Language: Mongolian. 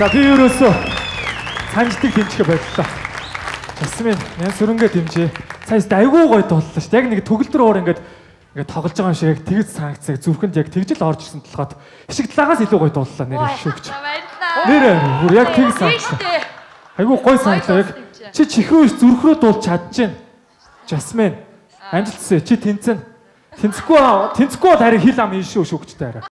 За би ерөөсөө санжтыг дэмжихэ боллоо. Жасмин ян сүрэнгээ дэмжээ. Сая айгүй гоё дууллаа шүү. дээ. Яг нэг төгөлдөр уур ингээд ингээд тоглож байгаа юм шиг яг тэгж санагцаа зүрхэнд яг тэгж л орж ирсэн толгойд ишигдлагаас илүү гоё дууллаа нэр шүүгч. Баярлалаа. Нэр бүр яг тэг Тийм санагцаа. шүү дээ. Айгүй гоё санагцаа яг чи чихүүс зүрхрөө дуулж чадчихээн. Жасмин амжилтсан чи тэнцэн. Тэнцэхгүй тэнцэхгүй бол харин хил ам ийшүү шүүгчтэй хараа.